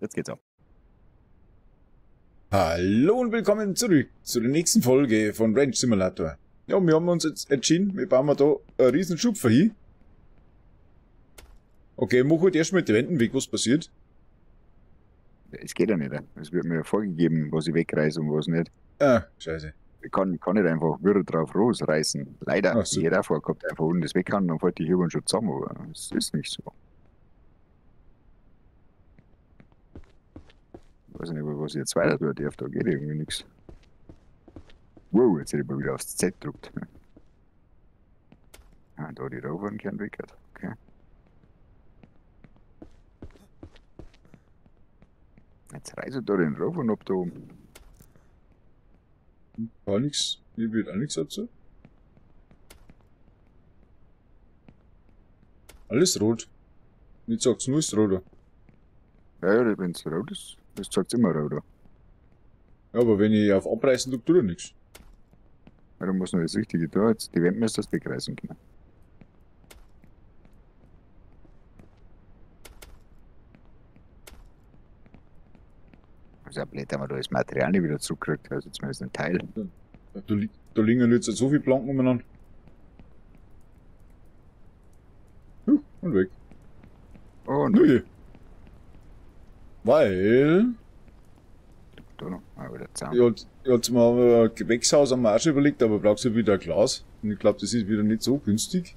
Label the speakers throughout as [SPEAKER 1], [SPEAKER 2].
[SPEAKER 1] Jetzt geht's auf.
[SPEAKER 2] Hallo und willkommen zurück zu der nächsten Folge von Ranch Simulator. Ja, wir haben uns jetzt entschieden, wir bauen da einen riesen Schupfer hin. Okay, mach halt erstmal die Wänden weg, was passiert.
[SPEAKER 1] Es geht ja nicht. Es wird mir ja vorgegeben, was ich wegreiße und was nicht.
[SPEAKER 2] Ah, scheiße.
[SPEAKER 1] Ich kann, kann nicht einfach wieder drauf losreißen. Leider.
[SPEAKER 2] So.
[SPEAKER 1] Ich auch vorgehabt, einfach unten das weg kann, dann fällt die hier schon zusammen, aber es ist nicht so. Ich weiß nicht, was ich jetzt weiter tun darf, da geht irgendwie nichts. Wow, jetzt hätte ich mal wieder aufs Z gedruckt. Ah, da die Rovern kehren weg. hat. Okay. Jetzt reise da den Rover ab da oben.
[SPEAKER 2] Gar nichts. Mir wird auch nichts dazu. Alles rot. Jetzt sagt's nur ist rot.
[SPEAKER 1] Ja, ja, wenn es rot ist, das sagt immer rot.
[SPEAKER 2] Ja, aber wenn ich auf Abreißen drücke, tut er nichts.
[SPEAKER 1] Ja, dann muss noch das Richtige tun. Jetzt die Wände müsstest du wegreißen können. Also, blöd, haben wir da das Material nicht wieder zurückgekriegt, also zumindest ein Teil.
[SPEAKER 2] Da, da liegen jetzt so viele Planken umeinander. Huh, und weg.
[SPEAKER 1] Oh, und
[SPEAKER 2] Nui. Weil,
[SPEAKER 1] da noch. Ah, wieder zusammen.
[SPEAKER 2] ich hat, ich hat mal ein Gewächshaus am Marsch überlegt, aber brauchst du wieder ein Glas. Und ich glaube, das ist wieder nicht so günstig.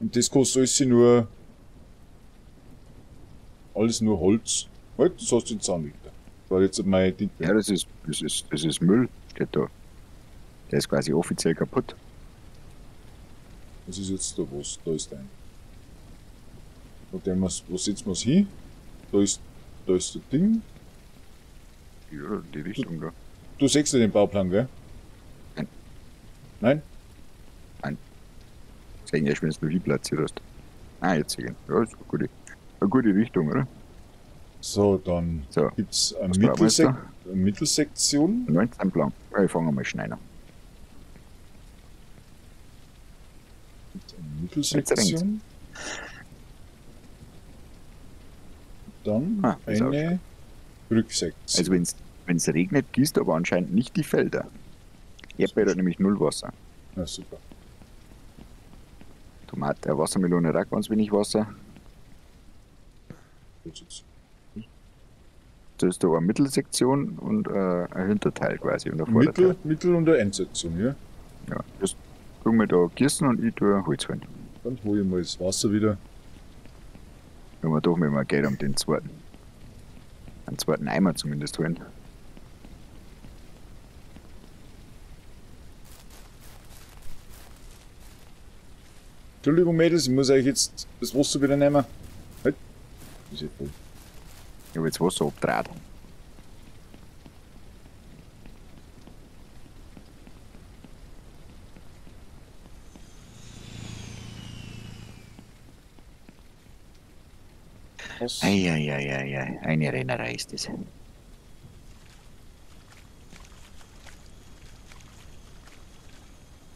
[SPEAKER 2] Und das kostet alles nur, alles nur Holz. Halt, das hast du jetzt auch nicht. War jetzt mein Ding.
[SPEAKER 1] Ja, das ist, das ist, das ist Müll, steht da. Der ist quasi offiziell kaputt.
[SPEAKER 2] Was ist jetzt da was? Da ist ein. Wir's- wo setzen wir es hin? Da ist, da ist das Ding.
[SPEAKER 1] Ja, die Richtung da.
[SPEAKER 2] Du siehst ja den Bauplan, gell?
[SPEAKER 1] Nein.
[SPEAKER 2] Nein?
[SPEAKER 1] Sehen erst, wenn du hier platziert hast. Ah, jetzt sehen. Ja, ist eine gute, eine gute Richtung, oder?
[SPEAKER 2] So, dann
[SPEAKER 1] So,
[SPEAKER 2] eine,
[SPEAKER 1] brauchen wir jetzt
[SPEAKER 2] Mittelsek eine Mittelsektion.
[SPEAKER 1] 19 Plan. Ja, ich fange mal schnell an.
[SPEAKER 2] Eine Mittelsektion. Dann
[SPEAKER 1] Ah, ist
[SPEAKER 2] eine Rücksektion.
[SPEAKER 1] Also wenn es regnet, gießt aber anscheinend nicht die Felder. Erdbeer hat nämlich null Wasser.
[SPEAKER 2] Na super.
[SPEAKER 1] Tomate, Wassermelone hat auch ganz wenig Wasser.
[SPEAKER 2] Gut, jetzt.
[SPEAKER 1] Da ist da eine Mittelsektion und äh, ein Hinterteil quasi und Vorderteil.
[SPEAKER 2] Mittel, Mittel- und eine Endsektion, ja?
[SPEAKER 1] Ja, das tun wir da gießen und ich tue Holz holen.
[SPEAKER 2] Dann hole ich mal das Wasser wieder.
[SPEAKER 1] Wenn wir doch mit mal Geld um den zweiten. Einen zweiten Eimer zumindest holen.
[SPEAKER 2] Entschuldigung, Mädels, ich muss euch jetzt das Wasser wieder nehmen. Halt. Ist ja voll.
[SPEAKER 1] Ich habe jetzt abgedreht.
[SPEAKER 2] Was?
[SPEAKER 1] Eieieiei, eine Rennerei ist das.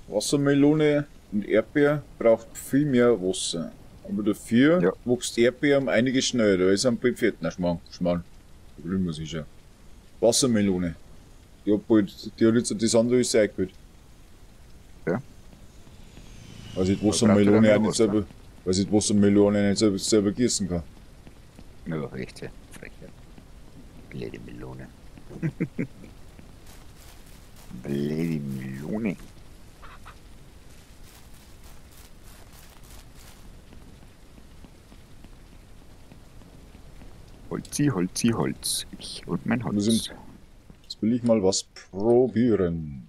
[SPEAKER 2] Wassermelone und Erdbeer braucht viel mehr Wasser. Aber dafür
[SPEAKER 1] Ja.
[SPEAKER 2] wächst Erdbeer um einiges schneller. Da ist ein Pferd. Na, Schmarrn, Schmarrn. Drüben muss ich schon. Wassermelone. Die hat, bald, die hat jetzt das andere ist eingeholt.
[SPEAKER 1] Ja.
[SPEAKER 2] Weil sie die Wassermelone
[SPEAKER 1] er
[SPEAKER 2] auch nicht selber, weil sie die Wassermelone nicht selber, selber gießen kann.
[SPEAKER 1] Ja, recht, ja. Frechheit. Blöde Melone. Blöde Melone. Holzi, Holzi, Holz. Ich und mein
[SPEAKER 2] Wir
[SPEAKER 1] Holz.
[SPEAKER 2] sind- Jetzt will ich mal was probieren.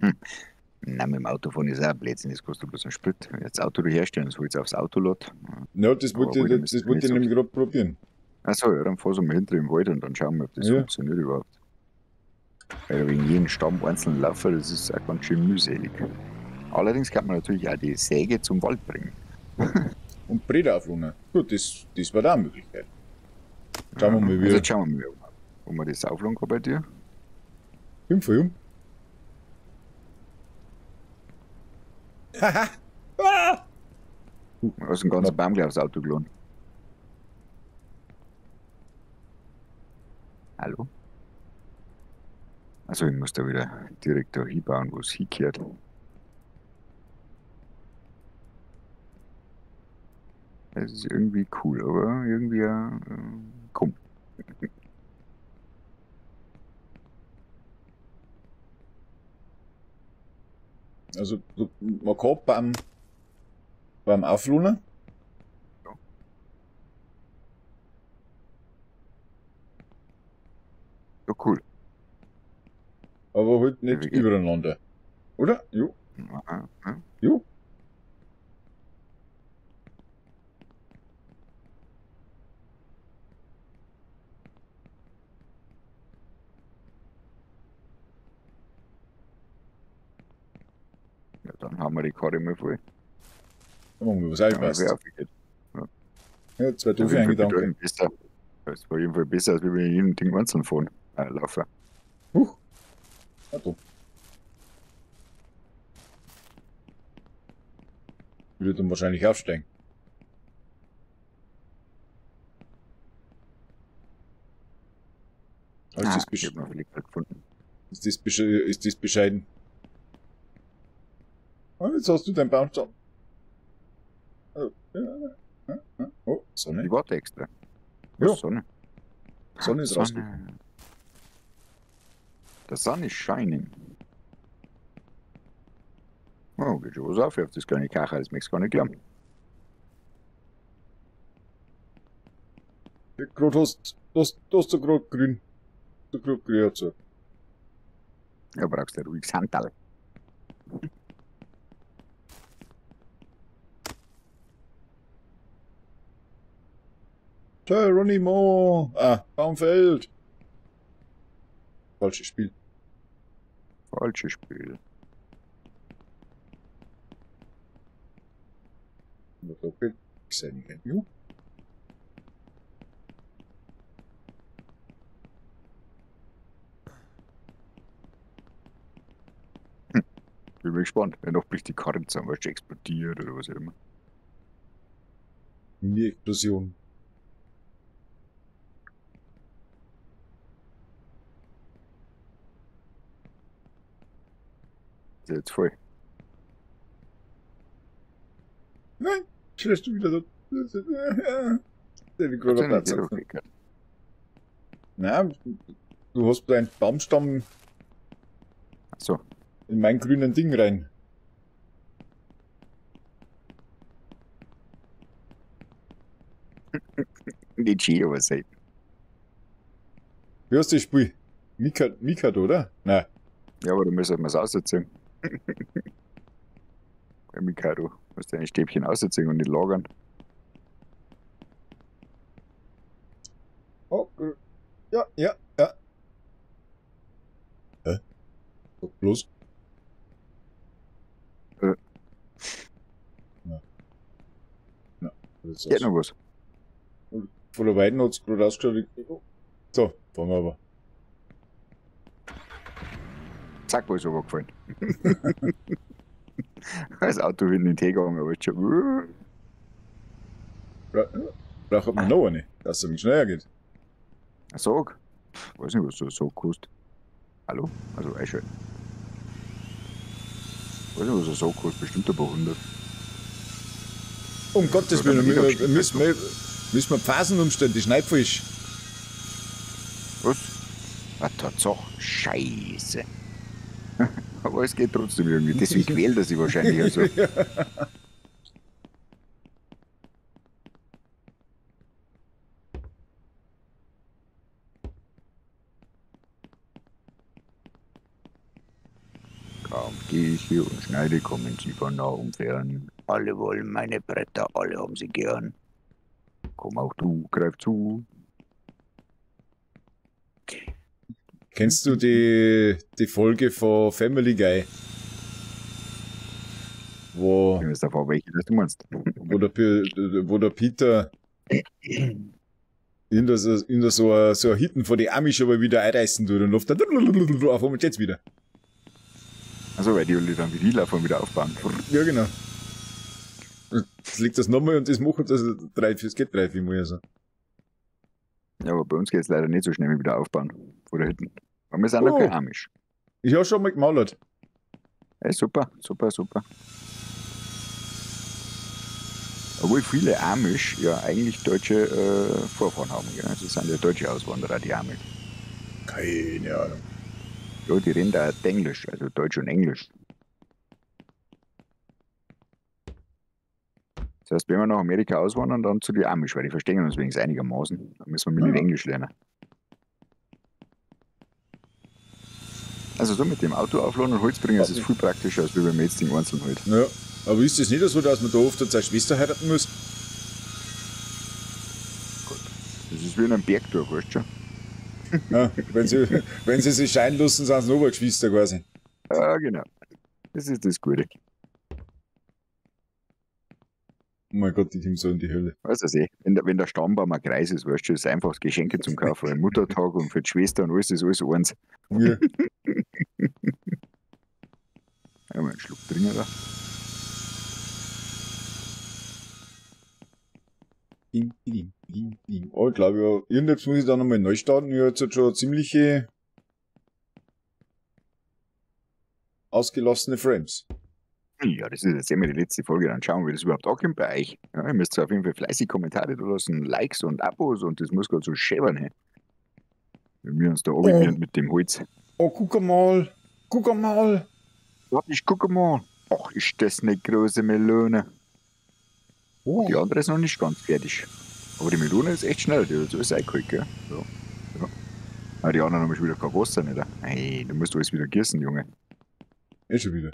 [SPEAKER 1] Nein, mit dem Auto fahren ist auch ein Blödsinn, das kostet bloß einen Sprit. Wenn jetzt das Auto herstellen, das holst du aufs Auto lädt.
[SPEAKER 2] Ja, das wollte ich,
[SPEAKER 1] das
[SPEAKER 2] das wollte ich nämlich gerade probieren.
[SPEAKER 1] Achso, ja, dann fahren wir mal hinter im Wald und dann schauen wir, ob das
[SPEAKER 2] Ja.
[SPEAKER 1] funktioniert überhaupt. Weil wegen jedem Stamm einzeln laufen, das ist auch ganz schön mühselig. Allerdings kann man natürlich auch die Säge zum Wald bringen.
[SPEAKER 2] Und Breder aufrunden. Gut, das, das war da eine Möglichkeit. Schauen wir mal, wie
[SPEAKER 1] Also jetzt schauen wir mal, ob wir das aufladen kann bei dir.
[SPEAKER 2] Fünf um. Haha! Ah!
[SPEAKER 1] Du hast einen ganzen Baum gleich aufs Auto geladen. Hallo? Also ich muss da wieder direkt da hinbauen, wo es hingehört. Das ist irgendwie cool, aber irgendwie ja, äh, komm.
[SPEAKER 2] Also, du, man kann beim, beim Auflohnen.
[SPEAKER 1] Ja, cool.
[SPEAKER 2] Aber halt nicht
[SPEAKER 1] Ja,
[SPEAKER 2] übereinander. Oder? Jo.
[SPEAKER 1] Ja, ja.
[SPEAKER 2] Jo.
[SPEAKER 1] ja, dann haben wir die Karte mal voll.
[SPEAKER 2] Dann machen wir was
[SPEAKER 1] Ja,
[SPEAKER 2] einpasst.
[SPEAKER 1] wer aufgeht.
[SPEAKER 2] Ja, zwei
[SPEAKER 1] bedeutend besser. Das ist auf jeden Fall besser, als wenn wir jeden Ding einzeln fahren. Äh, laufen.
[SPEAKER 2] Huch. Auto. Würde dann wahrscheinlich aufsteigen. Ah, Ist, das
[SPEAKER 1] ich hab noch gefunden.
[SPEAKER 2] ist, das ist das bescheiden? Ah, jetzt hast du. Oh, ja, ja, ja. oh
[SPEAKER 1] Ich
[SPEAKER 2] Sonne.
[SPEAKER 1] warte extra.
[SPEAKER 2] Ja.
[SPEAKER 1] Sonne.
[SPEAKER 2] Sonne ist rausgekommen.
[SPEAKER 1] The sun is shining. Oh, geht schon was auf das kleine Kacher, das möchtest du gar nicht glauben.
[SPEAKER 2] Gerade hast, hast, hast du gerade grün. Du gerade grün dazu.
[SPEAKER 1] Ja, brauchst du ein ruhiges
[SPEAKER 2] Geronimo! Ah, Baumfeld! Falsches Spiel.
[SPEAKER 1] Falsches Spiel.
[SPEAKER 2] Okay. Gesehen. Jo.
[SPEAKER 1] Bin mal gespannt, wenn noch bricht die Karte zusammen, weil sie explodiert oder was auch immer.
[SPEAKER 2] Mini-Explosion.
[SPEAKER 1] Ist jetzt voll.
[SPEAKER 2] Nein! Schlägst du wieder so. Der die
[SPEAKER 1] ja nicht
[SPEAKER 2] Platz
[SPEAKER 1] gekriegt.
[SPEAKER 2] Nein, du hast deinen Baumstamm
[SPEAKER 1] so,
[SPEAKER 2] in mein grünen Ding rein.
[SPEAKER 1] nicht schön, aber selten.
[SPEAKER 2] Wie heißt das Spiel? Mika, Mikado, oder? Nein.
[SPEAKER 1] Ja, aber du müsstest mal es ausziehen. Bei Mikado. Du musst deine Stäbchen ausziehen und nicht lagern.
[SPEAKER 2] Oh, äh, ja, ja, ja. Hä? Sag bloß.
[SPEAKER 1] Äh.
[SPEAKER 2] Ja. Ja, das ist
[SPEAKER 1] Geht noch was.
[SPEAKER 2] Von der Weiden hat's gerade ausgeschaut. So, fahren wir aber.
[SPEAKER 1] Zack, wo ist aber gefallen. das Auto wird nicht hingegangen, aber jetzt schon.
[SPEAKER 2] Bra braucht man noch eine, dass es ein schneller geht.
[SPEAKER 1] Sag. Pff, Weiß nicht, was du so kostet. Hallo? Also, einschalten. Weiß nicht, was er so kostet. Bestimmt ein paar hundert.
[SPEAKER 2] Um Gottes Willen, wir,
[SPEAKER 1] Niederschlag.
[SPEAKER 2] müssen wir, müssen wir Phasen umstellen, die Schneidfisch.
[SPEAKER 1] Was? Ah, Tatsache. Scheiße. Aber es geht trotzdem irgendwie. Deswegen quält er sich wahrscheinlich also. Kaum gehe ich hier und schneide, kommen sie von nah und fern. Alle wollen meine Bretter, alle haben sie gern. Komm auch du, greif zu.
[SPEAKER 2] Kennst du die, die Folge von Family Guy? Wo,
[SPEAKER 1] Ich weiß davon, welche das du meinst.
[SPEAKER 2] wo, der, wo der Peter in der, so- in der so, ein- so Hitten von die Amish aber wieder einreißen tut und läuft dann auf einmal jetzt wieder.
[SPEAKER 1] Also, weil die dann wie die laufen wieder aufbauen.
[SPEAKER 2] Ja, genau. Das liegt das nochmal und das machen das drei, es geht drei, vier Mal also.
[SPEAKER 1] Ja, aber bei uns geht es leider nicht so schnell wie wieder aufbauen. Von der Hütten. Aber wir sind oh.
[SPEAKER 2] Oh.
[SPEAKER 1] kein Amish.
[SPEAKER 2] Ich habe schon mal gemalert.
[SPEAKER 1] Ey, super, super, super. Obwohl viele Amish ja eigentlich deutsche äh, Vorfahren haben. Gell? Das sind ja deutsche Auswanderer, die Amish.
[SPEAKER 2] Keine Ahnung.
[SPEAKER 1] Ja, die reden da Englisch, also Deutsch und Englisch. Das heißt, wenn wir nach Amerika auswandern, dann zu den Amish, weil die verstehen uns wenigstens einigermaßen. Dann müssen wir mit
[SPEAKER 2] Ja.
[SPEAKER 1] Englisch lernen. Also so mit dem Auto aufladen und Holz bringen, das ist viel praktischer, als wenn man jetzt den einzeln halt.
[SPEAKER 2] Ja. Aber ist das nicht so, dass man da oft seine Schwester heiraten muss?
[SPEAKER 1] Das ist wie in einem Bergdorf, weißt du schon?
[SPEAKER 2] Ja, wenn, sie, wenn sie sich scheiden lassen, sind sie noch Geschwister quasi.
[SPEAKER 1] Ja, genau. Das ist das Gute.
[SPEAKER 2] Oh mein Gott, die Team so in die Hölle.
[SPEAKER 1] Weißt du eh, wenn der, wenn der Stammbaum ein Kreis ist, weißt du, ist einfach Geschenke zum Kaufen. Ein Muttertag und für die Schwester und alles ist alles eins.
[SPEAKER 2] Ja.
[SPEAKER 1] Ja, mal einen Schluck trinken da.
[SPEAKER 2] Ding, ding, ding, ding. Oh, ich glaube, ja, irgendetwas muss ich da nochmal neu starten. Ich habe jetzt schon ziemliche ausgelassene Frames.
[SPEAKER 1] Ja, das ist jetzt immer die letzte Folge. Dann schauen wir, wie das überhaupt ankommt bei euch. Ja, ihr müsst auf jeden Fall fleißig Kommentare da lassen, Likes und Abos und das muss gerade so schäbern. He. Wenn wir uns da oben
[SPEAKER 2] Oh.
[SPEAKER 1] mit dem Holz.
[SPEAKER 2] Oh, guck mal. Guck mal.
[SPEAKER 1] Warte, ich gucke mal. Ach, ist das eine große Melone.
[SPEAKER 2] Oh,
[SPEAKER 1] Die andere ist noch nicht ganz fertig. Aber die Melone ist echt schnell, die hat so alles eingeholt, gell? Ja. ja. Ah, die anderen haben schon wieder kein Wasser nicht. Hey, du musst alles wieder gießen, Junge.
[SPEAKER 2] eh schon wieder.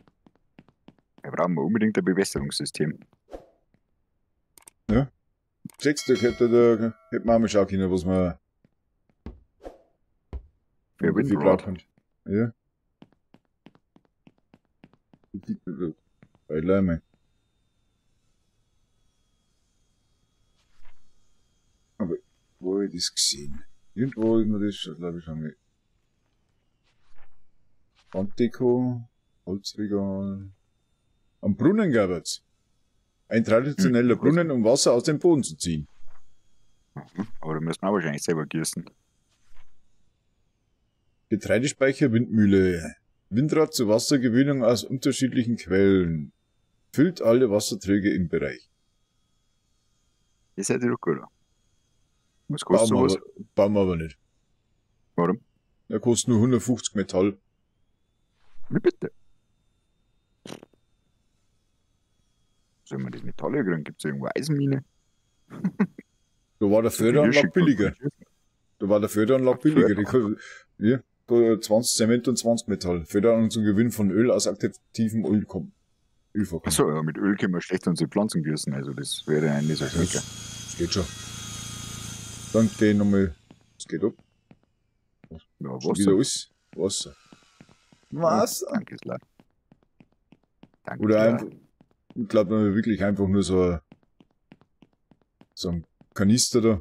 [SPEAKER 1] Da brauchen wir unbedingt ein Bewässerungssystem.
[SPEAKER 2] Sechs Stück hätte, da, hätte man auch mal schauen können, was man
[SPEAKER 1] Für
[SPEAKER 2] wie viel man. Ja. Bei Leime. Aber wo hab ich das gesehen? Irgendwo ist mir das, glaube ich, schon mal. Wanddeko, Holzregal. Am Brunnen gab's. Ein traditioneller
[SPEAKER 1] Hm,
[SPEAKER 2] Brunnen, um Wasser aus dem Boden zu ziehen.
[SPEAKER 1] Mhm. Aber da müssen wir wahrscheinlich selber gießen.
[SPEAKER 2] Getreidespeicher, Windmühle. Windrad zur Wassergewinnung aus unterschiedlichen Quellen. Füllt alle Wasserträger im Bereich.
[SPEAKER 1] Das hätte doch gut. Was
[SPEAKER 2] Bauen
[SPEAKER 1] kostet
[SPEAKER 2] wir,
[SPEAKER 1] sowas?
[SPEAKER 2] aber, bauen wir aber nicht.
[SPEAKER 1] Warum?
[SPEAKER 2] Der kostet nur 150 Metall.
[SPEAKER 1] Wie bitte? Soll man das Metall herkriegen? Gibt es irgendwo Eisenmine?
[SPEAKER 2] Da war der Förderanlag billiger. Da war der Förderanlag billiger. Die, ko- ja, da 20 Zement und 20 Metall. Förderanlag zum Gewinn von Öl aus aktivem Öl kommt.
[SPEAKER 1] Achso, ja, mit Öl können wir schlecht unsere Pflanzen gießen, also das wäre ein so sicher.
[SPEAKER 2] Das geht schon. Dann geh nochmal. Es geht ab.
[SPEAKER 1] Ja,
[SPEAKER 2] Schon wieder
[SPEAKER 1] Wasser.
[SPEAKER 2] alles. Wasser. Wasser.
[SPEAKER 1] Danke, Sla. Danke,
[SPEAKER 2] Oder einfach, ich glaube, dann wirklich einfach nur so so ein Kanister da.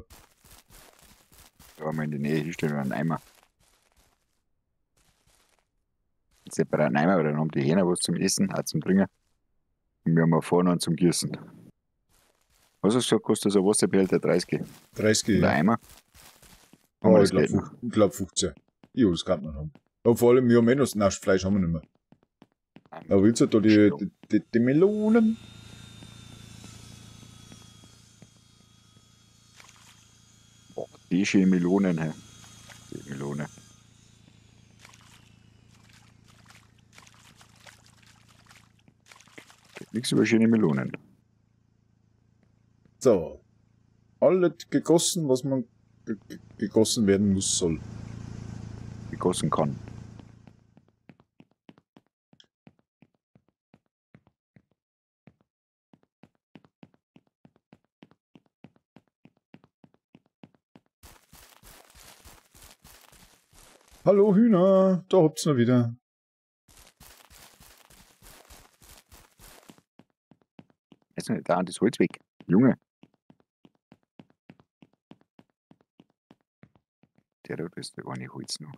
[SPEAKER 1] Da haben wir in die Nähe hinstellen einen Eimer. Einen separaten Eimer, weil dann haben die Hähner was zum Essen, auch zum Trinken. Und wir haben auch vorne einen zum Gießen. Was hast du gesagt, kostet so ein Wasserbehälter 30?
[SPEAKER 2] 30
[SPEAKER 1] Und der
[SPEAKER 2] ja.
[SPEAKER 1] Eimer?
[SPEAKER 2] Oh,
[SPEAKER 1] wir
[SPEAKER 2] ich
[SPEAKER 1] das
[SPEAKER 2] glaube glaub 15. Jo, das kann man haben. Aber vor allem, wir haben eh noch, nein, Fleisch haben wir nicht mehr. Aber willst du da die, die, die, die Melonen?
[SPEAKER 1] Boah, die schöne Melonen, hä? Die Melone. Nichts über schöne Melonen.
[SPEAKER 2] So. Alles gegossen, was man ge ge gegossen werden muss, soll.
[SPEAKER 1] Gegossen kann.
[SPEAKER 2] Hallo Hühner, da habt's mal wieder.
[SPEAKER 1] Jetzt nicht da, das Holz weg. Junge. Der da ist der eine Holz noch.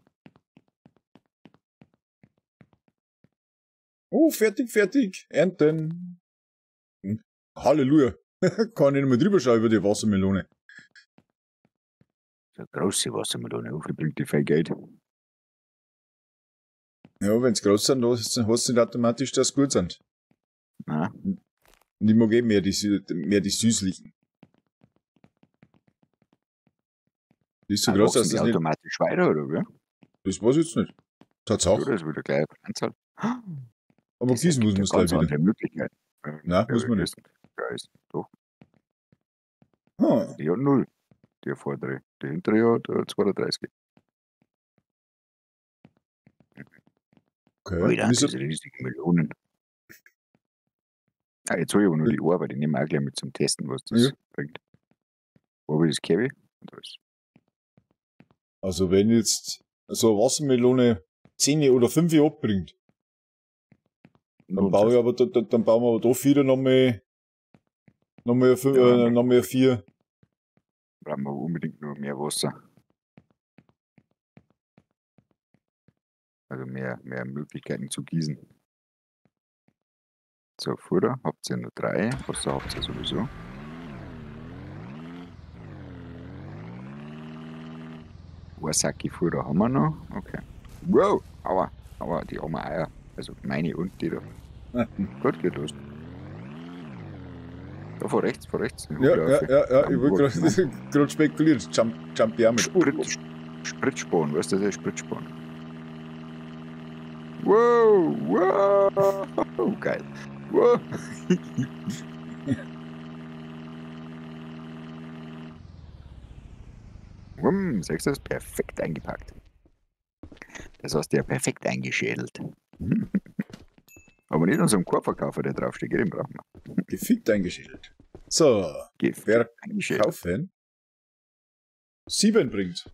[SPEAKER 2] Oh, fertig, fertig. Ernten. Hm. Halleluja. Kann ich nicht mehr drüber schauen über die Wassermelone.
[SPEAKER 1] So eine große Wassermelone, wie viel bringt die viel Geld?
[SPEAKER 2] Ja, wenn's groß sind, dann heißt es nicht automatisch, dass sie gut sind.
[SPEAKER 1] Nein,
[SPEAKER 2] Und ich mag eh mehr die, mehr die süßlichen. Die ist so groß, dass das nicht.
[SPEAKER 1] automatisch weiter, oder wie?
[SPEAKER 2] Das weiß ich jetzt nicht. Tatsache.
[SPEAKER 1] Oder ist wieder gleich Anzahl?
[SPEAKER 2] Aber gießen muss man es gleich wieder.
[SPEAKER 1] andere Möglichkeit.
[SPEAKER 2] Nein, muss man nicht.
[SPEAKER 1] Ja, ist doch.
[SPEAKER 2] Ah,
[SPEAKER 1] Die hat 0. Die vordere. Die hintere hat äh, 32.
[SPEAKER 2] okay.
[SPEAKER 1] Alter,
[SPEAKER 2] Wieso-
[SPEAKER 1] diese riesigen Melonen. Ah, jetzt habe ich aber nur die Arbeit. Ich nehme auch gleich mit zum Testen, was das
[SPEAKER 2] Ja.
[SPEAKER 1] bringt. Wo habe ich das ist
[SPEAKER 2] Also wenn jetzt so eine Wassermelone 10 oder 5 abbringt, dann baue ich aber, da- da- dann bauen wir aber da wieder nochmal, nochmal, fünf,
[SPEAKER 1] Ja.
[SPEAKER 2] äh, nochmal vier.
[SPEAKER 1] brauchen wir unbedingt nur mehr Wasser. Also mehr, mehr Möglichkeiten zu gießen. So, Futter habt ihr nur drei, Wasser habt ihr sowieso. Wasaki Futter haben wir noch. Okay. Wow, aber, aber die armen Eier. Also meine und die da. Gut geht los. Da vor rechts, vor rechts.
[SPEAKER 2] Ja, ja, ja, ja, ich wollte
[SPEAKER 1] Hamburg,
[SPEAKER 2] gerade spekulieren. Jump, jump ja mit.
[SPEAKER 1] Sprit, Spritspuren, weißt du, das ist Spritspuren. Wow, wow, geil. Wow. Wumm, siehst du das? Perfekt eingepackt. Das hast du ja perfekt eingeschädelt. Aber nicht unserem Korbverkaufer, der draufsteht, den brauchen wir.
[SPEAKER 2] Gefickt eingeschädelt. So,
[SPEAKER 1] Gift
[SPEAKER 2] wer
[SPEAKER 1] eingeschädelt.
[SPEAKER 2] kaufen? Sieben bringt.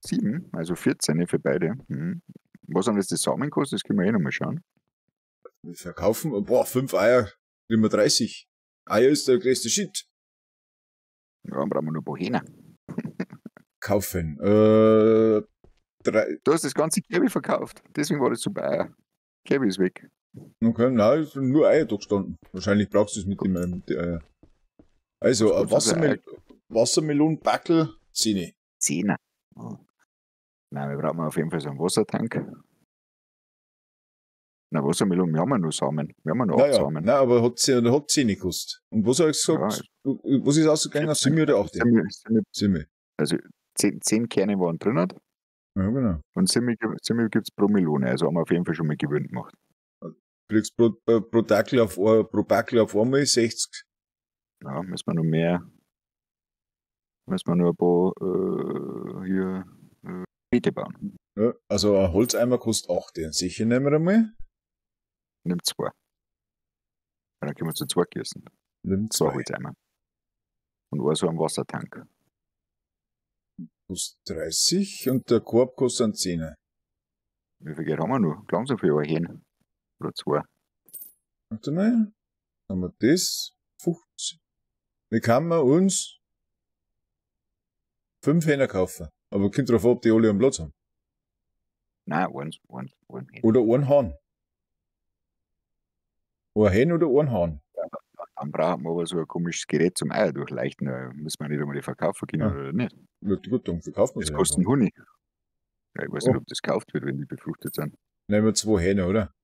[SPEAKER 1] Sieben, also 14 für beide. Mhm. Was haben das die Samen kostet, das können wir eh nochmal schauen.
[SPEAKER 2] Wir verkaufen, boah, fünf Eier, kriegen wir 30. Eier ist der größte Shit.
[SPEAKER 1] Ja, dann brauchen wir nur Bohena.
[SPEAKER 2] Kaufen. Äh, drei,
[SPEAKER 1] Du hast das ganze Käbi verkauft, deswegen war das so bei Käbi ist weg.
[SPEAKER 2] okay, nein, es sind nur Eier da gestanden. Wahrscheinlich brauchst du es mit dem, ähm, die Eier. Also, ein
[SPEAKER 1] so
[SPEAKER 2] Wassermel Wassermelonenbackel, 10.
[SPEAKER 1] Zehner. Oh. Nein, wir brauchen auf jeden Fall so einen Wassertank. Na, Wassermelone, wir haben ja nur Samen. Wir haben ja nur acht
[SPEAKER 2] Naja,
[SPEAKER 1] Samen.
[SPEAKER 2] nein, aber hat 10, hat 10 gekostet. Und was habe ich gesagt? was ist ausgegangen? 7 oder 8?
[SPEAKER 1] Simme, Simme,
[SPEAKER 2] 7.
[SPEAKER 1] also zehn, zehn Kerne waren drin
[SPEAKER 2] Ja, genau.
[SPEAKER 1] und Simme gibt es pro Melone. Also haben wir auf jeden Fall schon mal gewöhnt gemacht.
[SPEAKER 2] Kriegst pro, äh, pro Dackel auf, ein- pro Backel auf einmal 60.
[SPEAKER 1] Ja, müssen wir noch mehr. Müssen wir noch ein paar äh, hier äh, Beete bauen.
[SPEAKER 2] Ja, also ein Holzeimer kostet 8. Den sicher nehmen wir einmal.
[SPEAKER 1] Nimm zwei. Ja, Dann können wir zu zwei gießen.
[SPEAKER 2] Nimm
[SPEAKER 1] Zwei
[SPEAKER 2] 2.
[SPEAKER 1] Holzeimer. Und ein so ein Wassertank.
[SPEAKER 2] Kostet 30 und der Korb kostet einen 10.
[SPEAKER 1] Wie viel Geld haben wir noch? Klang so viel ein hin. Oder zwei.
[SPEAKER 2] Warte mal. Haben wir das? 50. Wie kann man uns 5 Hähner kaufen? Aber kommt drauf an, ob die alle am Platz haben.
[SPEAKER 1] Nein, eins, eins, eins.
[SPEAKER 2] Oder einen Hahn. Ein Hen oder ein Hahn.
[SPEAKER 1] Dann brauchen wir aber so ein komisches Gerät zum Eier durchleuchten. Müssen wir nicht einmal die verkaufen können
[SPEAKER 2] Ja.
[SPEAKER 1] oder nicht.
[SPEAKER 2] Ja, gut, dann verkaufen wir
[SPEAKER 1] Das
[SPEAKER 2] sie.
[SPEAKER 1] kostet einen Honig. Ja, ich weiß
[SPEAKER 2] Oh.
[SPEAKER 1] nicht, ob das gekauft wird, wenn die befruchtet sind.
[SPEAKER 2] Nehmen wir zwei Hähne, oder?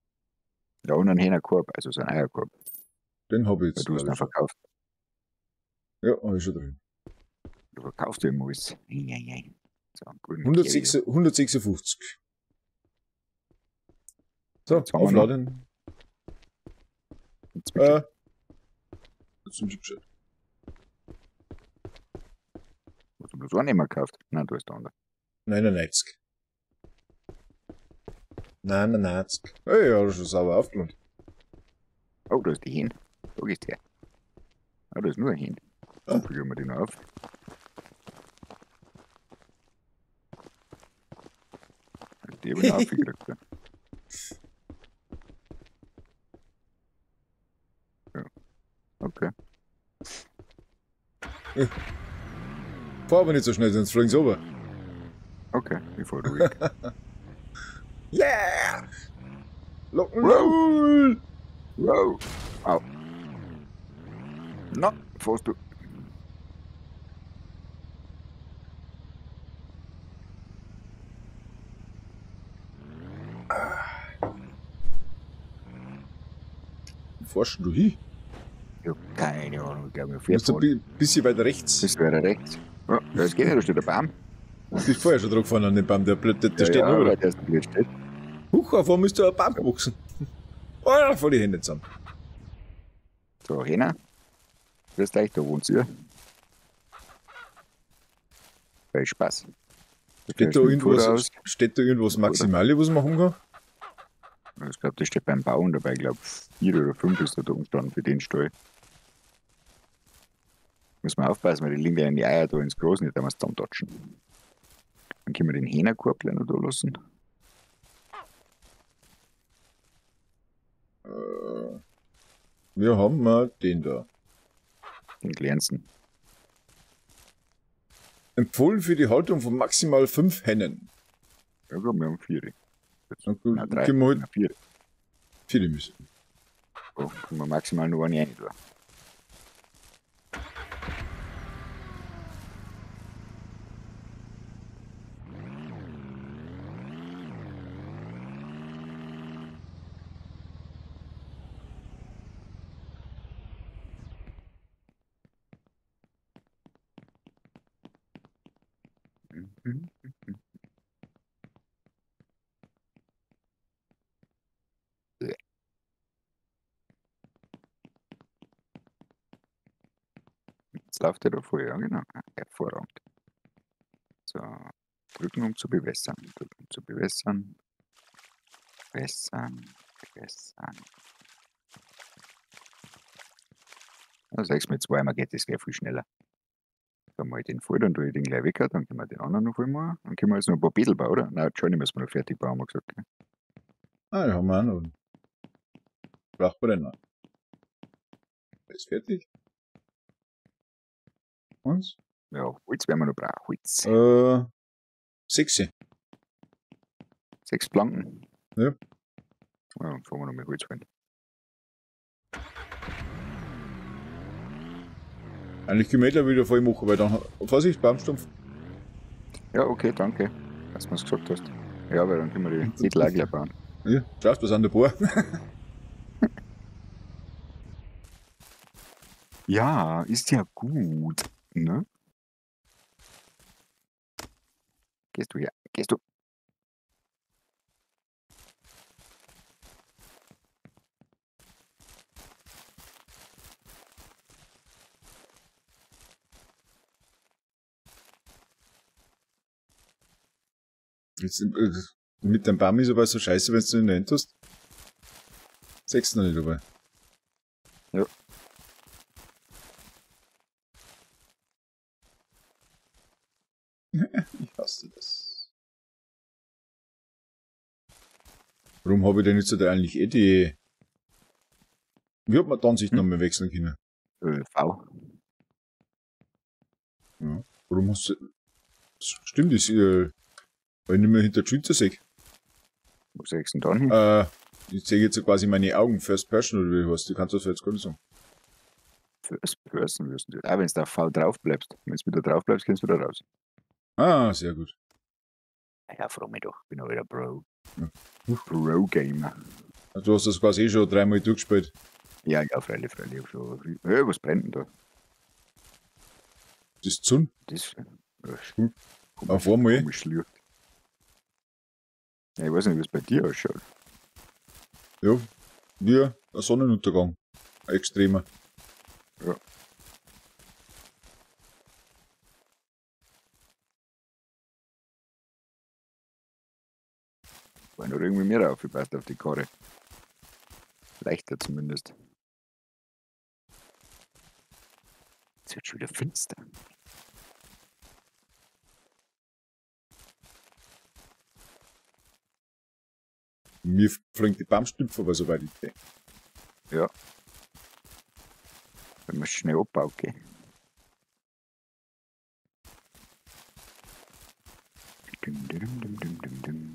[SPEAKER 1] Ja, und einen Hähnerkorb, also so einen Eierkorb.
[SPEAKER 2] Den habe ich
[SPEAKER 1] Weil
[SPEAKER 2] jetzt.
[SPEAKER 1] du hast
[SPEAKER 2] schon.
[SPEAKER 1] verkauft.
[SPEAKER 2] Ja, habe ich schon drin.
[SPEAKER 1] Du verkaufst ja immer alles. Eieiei. So, einen guten
[SPEAKER 2] 106, 156. So,
[SPEAKER 1] Jetzt
[SPEAKER 2] aufladen.
[SPEAKER 1] Jetzt bitte.
[SPEAKER 2] Äh, jetzt sind sie Bescheid.
[SPEAKER 1] Hast du bloß einen immer gekauft? Nein, du hast der andere.
[SPEAKER 2] 99. 99. Hey, ja, das ist schon sauber aufgeladen.
[SPEAKER 1] Oh, da ist die Hähn. Da gehst her. Ah, da ist nur ein Hähn.
[SPEAKER 2] Ah.
[SPEAKER 1] Dann füllen wir die noch auf. Die habe noch aufgekriegt. Ja. Ja. Okay.
[SPEAKER 2] Fahr aber nicht so schnell, sonst fliegen sie runter.
[SPEAKER 1] Okay, ich fahr ruhig.
[SPEAKER 2] Yeah!
[SPEAKER 1] Wow. wow! Au. Na, fährst du.
[SPEAKER 2] Fährst du hin?
[SPEAKER 1] Ich hab keine Ahnung, ich glaube, fährt
[SPEAKER 2] bist ein bi- bisschen weiter rechts.
[SPEAKER 1] Das wäre rechts. Ja, das geht nicht, da steht der Baum.
[SPEAKER 2] Du bist vorher schon drauf gefahren an den Baum, der, der, der
[SPEAKER 1] Ja,
[SPEAKER 2] steht
[SPEAKER 1] ja,
[SPEAKER 2] noch,
[SPEAKER 1] der ist blöd steht.
[SPEAKER 2] Huch, auf einmal ist da ein Baum gewachsen. Oh, da voll die Hände zusammen.
[SPEAKER 1] So, Hena. Grüß euch, da wohnt ihr. Viel Spaß.
[SPEAKER 2] Steht da, irgendwas, steht da irgendwas Maximale, was man machen kann?
[SPEAKER 1] Ich glaube, das steht beim Bauen dabei. Ich glaube, vier oder fünf ist da umgestanden für den Stall. Muss man aufpassen, weil die liegen ja in die Eier da ins Groß nicht, da muss dann können wir den Hähnerkorb noch da lassen.
[SPEAKER 2] Äh, wir haben mal den da.
[SPEAKER 1] Den kleinsten.
[SPEAKER 2] Empfohlen für die Haltung von maximal fünf Hennen.
[SPEAKER 1] Ja, wir haben vier. Çünkü
[SPEAKER 2] na
[SPEAKER 1] kim od film mislim. Ima maksimalno u onijeni dva. Mm-hmm. Läuft er da voll, ja genau. Hervorragend. So, drücken um zu bewässern. Drücken um zu bewässern. Bewässern. Bewässern. Also sechs mit zweimal geht das gleich viel schneller. Dann mal den voll, dann tue ich den gleich weg, dann können wir den anderen noch machen. Dann können wir jetzt noch ein paar Betel bauen, oder? Nein, Johnny müssen wir noch fertig bauen, haben wir gesagt.
[SPEAKER 2] Ah, ja, haben wir auch noch. Flachbrenner. Ist fertig. Eins.
[SPEAKER 1] Ja, Holz werden wir noch brauchen. Holz.
[SPEAKER 2] Äh, sechs.
[SPEAKER 1] Sechs Planken.
[SPEAKER 2] Ja.
[SPEAKER 1] Ja, dann fahren wir noch mit Holz rein.
[SPEAKER 2] Eigentlich können wir mittlerweile wieder voll machen, weil dann. Vorsicht, Baumstumpf.
[SPEAKER 1] Ja, okay, danke, dass du es gesagt hast. Ja, weil dann können wir die Betel auch gleich bauen.
[SPEAKER 2] Ja, schaust, was an der Bohr.
[SPEAKER 1] Ja, ist ja gut. Ne? Gehst du hier? Gehst du?
[SPEAKER 2] Jetzt, äh, mit dem Baum ist aber so scheiße, wenn du ihn in der Hand hast. Sechs noch nicht dabei.
[SPEAKER 1] Ja.
[SPEAKER 2] Ich hasse das. Warum habe ich denn jetzt eigentlich eh die. Wie hat man die Ansicht
[SPEAKER 1] Hm?
[SPEAKER 2] nochmal wechseln können?
[SPEAKER 1] Äh, V.
[SPEAKER 2] Ja. Warum hast du. Stimmt, das, äh, weil ich nicht mehr hinter Schulter sehe.
[SPEAKER 1] Wo sagst du denn dann hin?
[SPEAKER 2] Äh, ich sehe jetzt quasi meine Augen, First Person oder wie heißt Du kannst das jetzt gar nicht sagen.
[SPEAKER 1] First Person wirst du. Auch wenn du auf V drauf bleibst. Wenn du wieder drauf bleibst, kannst du wieder raus.
[SPEAKER 2] Ah, sehr gut.
[SPEAKER 1] Ja, freu mich doch. Bin auch wieder Pro.
[SPEAKER 2] Ja.
[SPEAKER 1] Pro-Gamer.
[SPEAKER 2] Du hast das quasi eh schon dreimal durchgespielt.
[SPEAKER 1] Ja, ja, freilich, freilich. Schon. Ja, was brennt denn da?
[SPEAKER 2] Das Zun.
[SPEAKER 1] Das. Ja,
[SPEAKER 2] Hm. Auf einmal.
[SPEAKER 1] Ja, ich weiß nicht, wie es bei dir ausschaut.
[SPEAKER 2] Ja, wie ein Sonnenuntergang. Ein extremer.
[SPEAKER 1] War noch irgendwie mehr aufgepasst auf die Karre. Leichter zumindest. Jetzt wird schon wieder finster.
[SPEAKER 2] Mir fliegen die Baumstümpfe aber soweit ich sehe.
[SPEAKER 1] Wenn man schnell abbaut, gell. Dum, dum, dum, dum, dum, dum,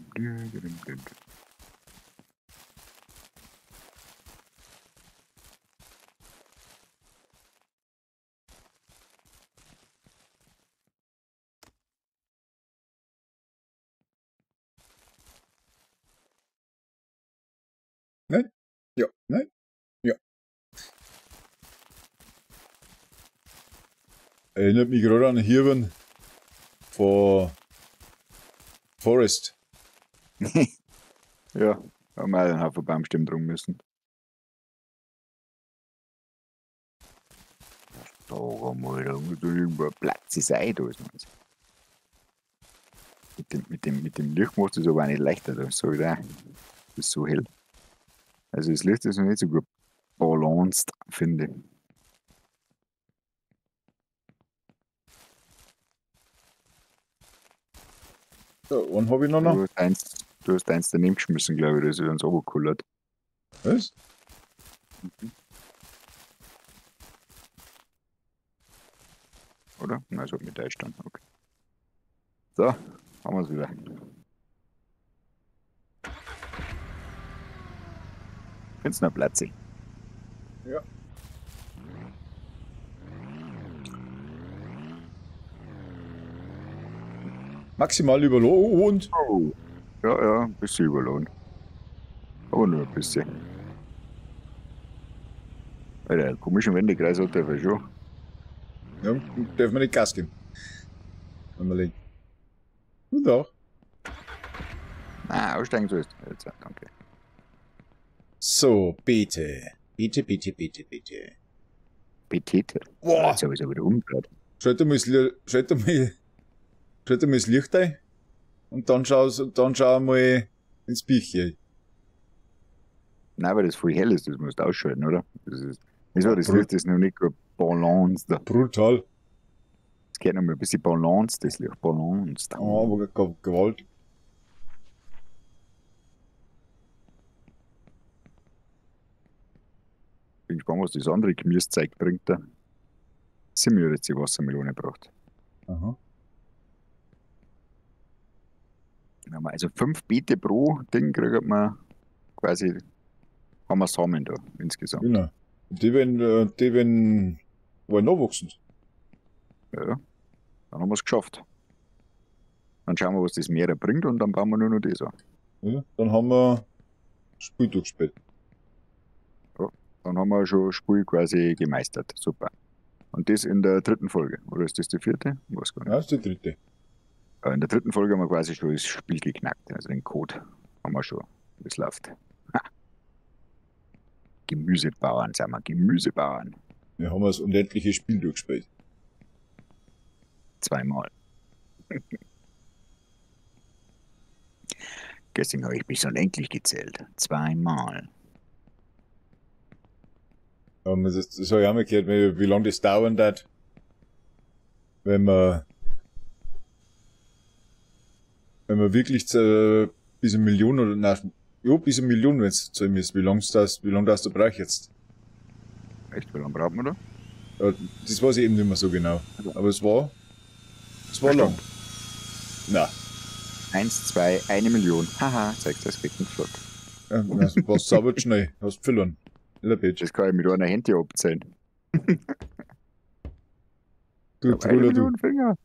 [SPEAKER 2] Nej. Ja. Nej. Ja. Erinnert mich gerade an Hirven vor Forest.
[SPEAKER 1] ja, haben wir einen Haufen Baumstämme drum müssen. Da mal, da muss doch irgendwo Platz sein, da ist man's. Mit dem, mit dem, mit dem Licht macht es aber auch nicht leichter, da so wieder. Das ist so hell. Also das Licht ist noch nicht so gut balanced, finde ich.
[SPEAKER 2] So, einen habe ich noch. Noch.
[SPEAKER 1] eins, du hast eins daneben geschmissen, glaube ich, das ist uns runtergekullert.
[SPEAKER 2] Was?
[SPEAKER 1] Oder? Nein, so mit der stand. Okay. So, haben wir es wieder. Findest du noch Platz?
[SPEAKER 2] Ja. Maximal überlohnt.
[SPEAKER 1] Oh. Ja, ja, ein bisschen überlohnt. Aber nur ein bisschen. Alter, komischen Wendekreis hat der schon.
[SPEAKER 2] Ja, dürfen wir nicht Gas geben. Wenn wir legen. Und doch.
[SPEAKER 1] Ah, aussteigen sollst du. Jetzt, danke.
[SPEAKER 2] So, bitte. Bitte, bitte, bitte, bitte.
[SPEAKER 1] Petite.
[SPEAKER 2] Boah.
[SPEAKER 1] Jetzt habe ich es wieder umgehört.
[SPEAKER 2] Schalt mal das Licht ein. Und dann schau, dann schau mal ins Büchchen.
[SPEAKER 1] Nein, weil das voll hell ist, das musst du ausschalten, oder? Das ist, wieso, das. Licht ist noch nicht gut balanced. Es
[SPEAKER 2] Brutal.
[SPEAKER 1] geht noch mal ein bisschen balanced, das Licht balanced.
[SPEAKER 2] Oh, aber ge- Gewalt.
[SPEAKER 1] Bin gespannt, was das andere Gemüsezeug bringt da. Sind wir jetzt die Wassermelone gebracht.
[SPEAKER 2] Aha.
[SPEAKER 1] Dann haben wir also fünf Beete pro Ding kriegt man quasi, haben wir Samen da insgesamt.
[SPEAKER 2] Genau. Die werden, äh, die werden, wollen nachwachsen.
[SPEAKER 1] Ja, dann haben wir es geschafft. Dann schauen wir, was das Meer bringt und dann bauen wir nur noch das an.
[SPEAKER 2] Ja, dann haben wir Spiel durchgespielt.
[SPEAKER 1] Dann haben wir schon Spiel quasi gemeistert. Super. Und das in der dritten Folge. Oder ist das die vierte? Ich weiß gar nicht.
[SPEAKER 2] Ja, das ist die dritte.
[SPEAKER 1] Äh, In der dritten Folge haben wir quasi schon das Spiel geknackt. Also den Code haben wir schon. Das läuft. Ha. Gemüsebauern, sagen wir. Gemüsebauern.
[SPEAKER 2] Wir haben das unendliche Spiel durchgespielt.
[SPEAKER 1] Zweimal. Gestern habe ich bis unendlich gezählt. Zweimal.
[SPEAKER 2] Das, das habe ich auch mal gehört, wie, wie lange das dauern wird, wenn man, wenn man wirklich zu, bis eine Million oder, nein, ja, bis eine Million, wenn es zahlen müsst, wie lange das, wie lange das du brauchst jetzt.
[SPEAKER 1] Echt, wie lange brauchen wir da?
[SPEAKER 2] Ja, das weiß ich eben nicht mehr so genau. Aber es war, es war lang. Na,
[SPEAKER 1] Eins, zwei, eine Million. Haha, zeigt das geht nicht flott.
[SPEAKER 2] ja, du warst sauber schnell, hast verloren. Bitch.
[SPEAKER 1] Das kann ich mit einer Handy abzählen.
[SPEAKER 2] Du
[SPEAKER 1] Aber eine
[SPEAKER 2] du.
[SPEAKER 1] Finger.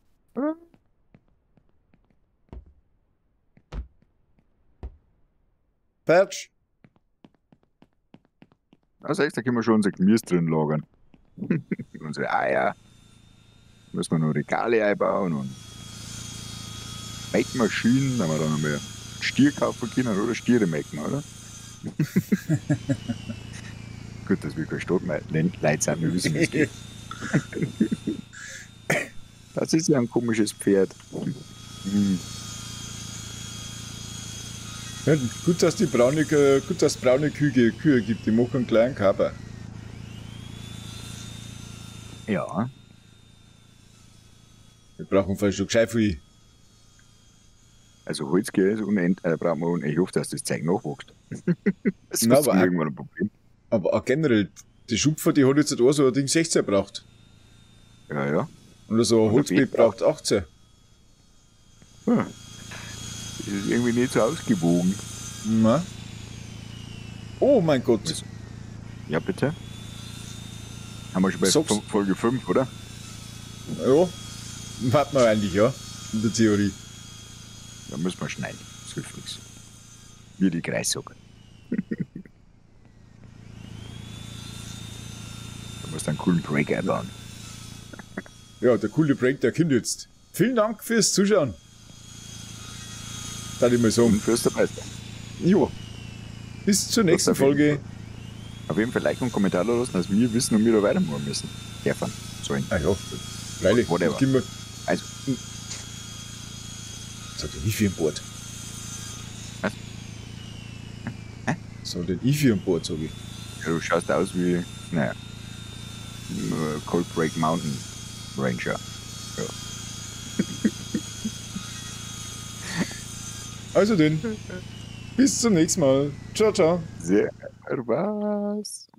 [SPEAKER 1] Oder?
[SPEAKER 2] Fertig.
[SPEAKER 1] Da sagst du, da können wir schon unser Gemüse drin lagern. Unsere Eier. Müssen wir noch Regale einbauen und Make-Maschinen, da wir dann noch mehr Stier kaufen können, oder? Stiere melken, oder? Gut, dass wir kein Stadtleute sind, wir wissen, wie es geht. Das ist ja ein komisches Pferd. Hm.
[SPEAKER 2] Ja, gut, dass die braune, gut, dass es braune Kühe, Kühe gibt, die machen einen kleinen Körper.
[SPEAKER 1] Ja,
[SPEAKER 2] Wir brauchen vielleicht schon gescheit viel.
[SPEAKER 1] also Holzgeld unend, äh, brauchen wir un Ich hoffe, dass das Zeug nachwächst. das
[SPEAKER 2] Na,
[SPEAKER 1] ist
[SPEAKER 2] aber
[SPEAKER 1] irgendwann ein Problem.
[SPEAKER 2] Aber auch generell, die Schupfer, die hat jetzt auch so ein Ding 16 braucht.
[SPEAKER 1] Ja, ja.
[SPEAKER 2] Oder so ein
[SPEAKER 1] Und
[SPEAKER 2] Holzbeet braucht 18.
[SPEAKER 1] Hm. Das ist irgendwie nicht so ausgewogen.
[SPEAKER 2] Na? Oh mein Gott.
[SPEAKER 1] Ja, bitte. Haben wir schon bei
[SPEAKER 2] Sag's.
[SPEAKER 1] Folge 5, oder?
[SPEAKER 2] Ja. warten wir eigentlich, ja. In der Theorie.
[SPEAKER 1] Da müssen wir schneiden. Das hilft nichts. Wie die Kreissocker. du musst einen coolen Break einbauen.
[SPEAKER 2] ja, der coole Break, der kommt jetzt. Vielen Dank fürs Zuschauen. Darf ich mal sagen.
[SPEAKER 1] Und fürs dabei sein.
[SPEAKER 2] Ja. Bis zur nächsten
[SPEAKER 1] auf jeden
[SPEAKER 2] Folge.
[SPEAKER 1] Auf jeden Fall Like und Kommentar da lassen, dass wir wissen und wir da weitermachen müssen. Dürfen. Sollen.
[SPEAKER 2] Ah ja, freilich.
[SPEAKER 1] Whatever.
[SPEAKER 2] Wir-
[SPEAKER 1] Also,
[SPEAKER 2] So, den Ifi an Bord.
[SPEAKER 1] Was? Hä?
[SPEAKER 2] So, den Ifi an Bord, sag ich.
[SPEAKER 1] ja, du schaust aus wie, naja, Cold Break Mountain Ranger.
[SPEAKER 2] Also denn, bis zum nächsten Mal. Ciao, ciao.
[SPEAKER 1] Sehr was.